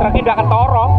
Terakhir dia akan torong